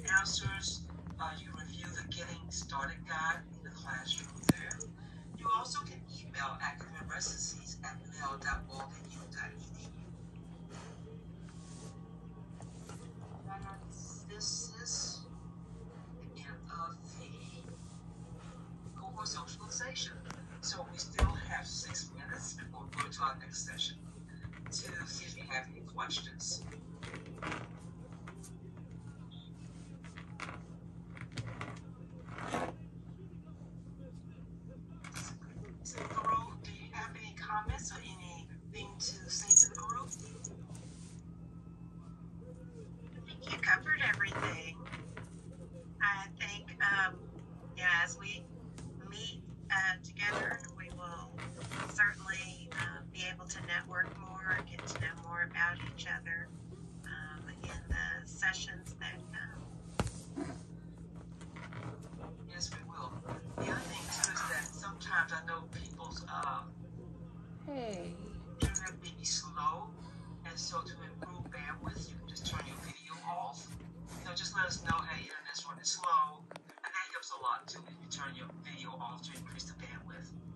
get answers. Uh, you review the Getting Started Guide in the classroom there. You also can email academic residencies at mail.walden.edu. This is the end of the cohort socialization. So we still have six minutes before we go to our next session to see if you have any questions. Covered everything. I think, um, yeah, as we meet uh, together, we will certainly uh, be able to network more, get to know more about each other um, in the sessions that um, Yes, we will. The other thing too is that sometimes I know people's um, Hey. internet may be slow, and so to improve bandwidth, you slow, and that helps a lot too if you turn your video off to increase the bandwidth.